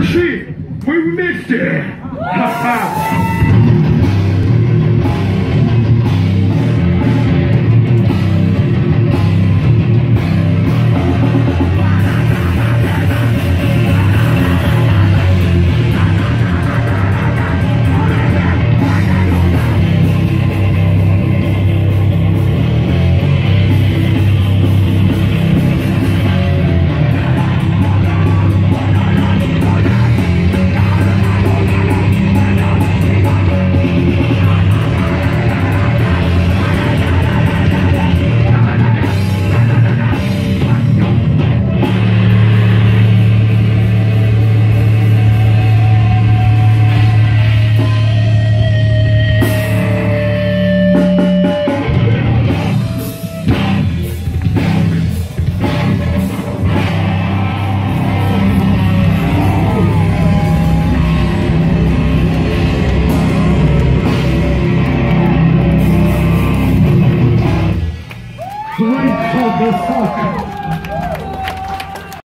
the! We missed it! Sweet Motherfucker!